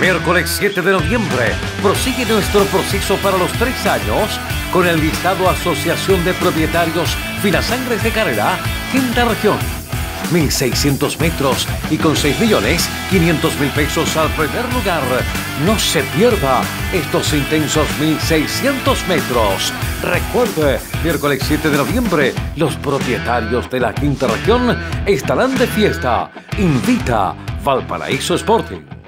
Miércoles 7 de noviembre prosigue nuestro proceso para los tres años con el listado Asociación de Propietarios Finasangres de Carrera, quinta región. 1.600 metros y con 6 millones 500 mil pesos al primer lugar. No se pierda estos intensos 1.600 metros. Recuerde, miércoles 7 de noviembre, los propietarios de la quinta región estarán de fiesta. Invita Valparaíso Sporting.